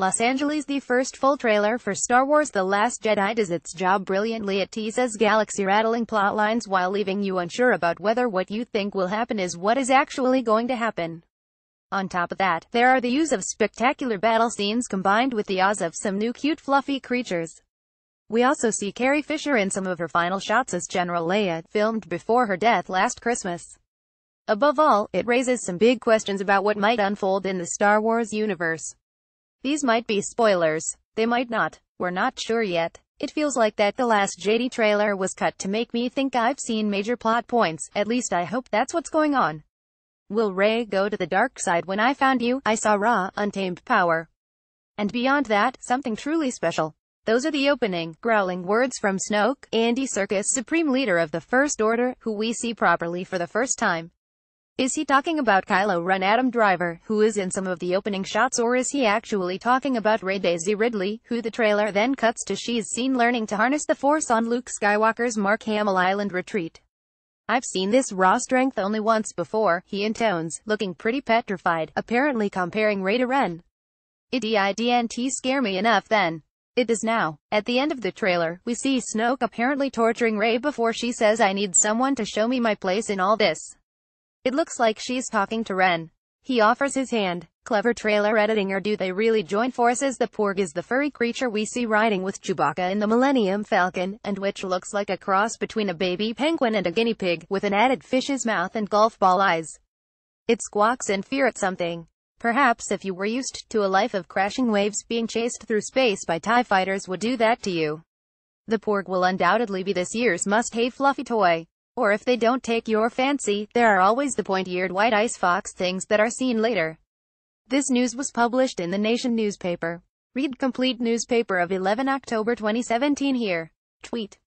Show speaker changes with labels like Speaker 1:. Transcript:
Speaker 1: Los Angeles The first full trailer for Star Wars The Last Jedi does its job brilliantly it teases galaxy-rattling plotlines while leaving you unsure about whether what you think will happen is what is actually going to happen. On top of that, there are the use of spectacular battle scenes combined with the ahs of some new cute fluffy creatures. We also see Carrie Fisher in some of her final shots as General Leia, filmed before her death last Christmas. Above all, it raises some big questions about what might unfold in the Star Wars universe. These might be spoilers. They might not. We're not sure yet. It feels like that the last Jedi trailer was cut to make me think I've seen major plot points, at least I hope that's what's going on. Will Rey go to the dark side when I found you? I saw raw, untamed power. And beyond that, something truly special. Those are the opening, growling words from Snoke, Andy Serkis, Supreme Leader of the First Order, who we see properly for the first time. Is he talking about Kylo Ren Adam Driver, who is in some of the opening shots or is he actually talking about Rey Daisy Ridley, who the trailer then cuts to she's seen learning to harness the Force on Luke Skywalker's Mark Hamill Island retreat. I've seen this raw strength only once before, he intones, looking pretty petrified, apparently comparing Rey to Ren. It didn't scare me enough then. It does now. At the end of the trailer, we see Snoke apparently torturing Rey before she says I need someone to show me my place in all this. It looks like she's talking to Ren. He offers his hand. Clever trailer editing or do they really join forces? The Porg is the furry creature we see riding with Chewbacca in the Millennium Falcon, and which looks like a cross between a baby penguin and a guinea pig, with an added fish's mouth and golf ball eyes. It squawks in fear at something. Perhaps if you were used to a life of crashing waves being chased through space by TIE fighters would do that to you. The Porg will undoubtedly be this year's must-have fluffy toy. Or if they don't take your fancy, there are always the pointy-eared white ice fox things that are seen later. This news was published in the Nation newspaper. Read complete newspaper of 11 October 2017 here. Tweet.